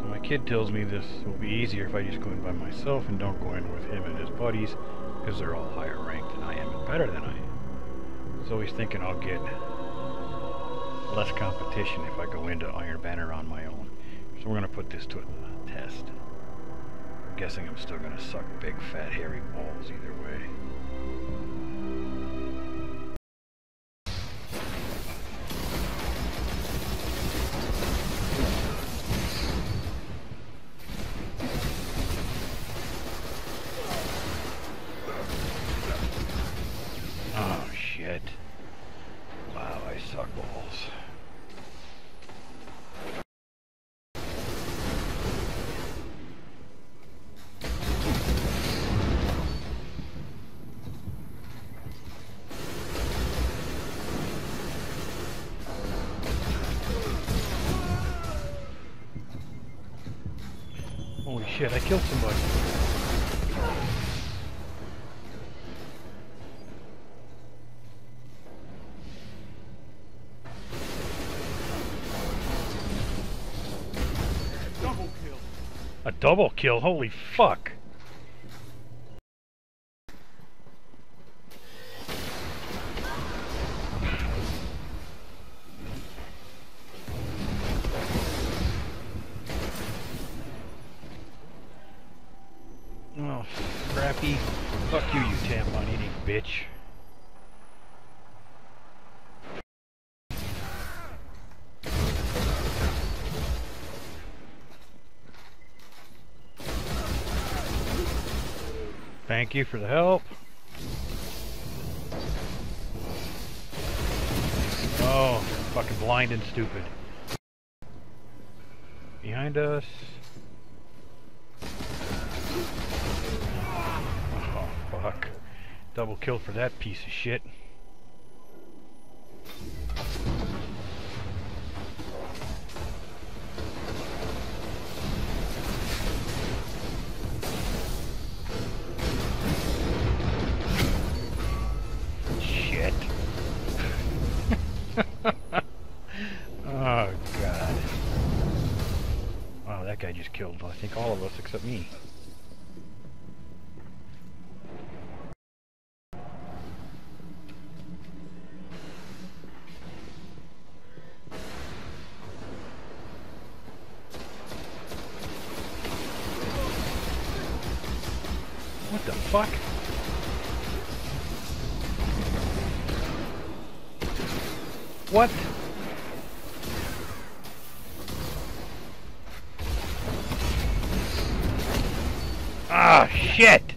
So my kid tells me this will be easier if I just go in by myself and don't go in with him and his buddies because they're all higher ranked than I am and better than I am. So he's thinking I'll get less competition if I go into Iron Banner on my own. So we're going to put this to a test. I'm guessing I'm still going to suck big, fat, hairy balls either way. Shit. Wow, I suck balls. Holy shit, I killed somebody. A double kill, holy fuck. Oh, crappy. Fuck you, you tampon eating bitch. Thank you for the help. Oh, fucking blind and stupid. Behind us. Oh, fuck. Double kill for that piece of shit. Just killed, I think, all of us except me. What the fuck? What? Ah, shit!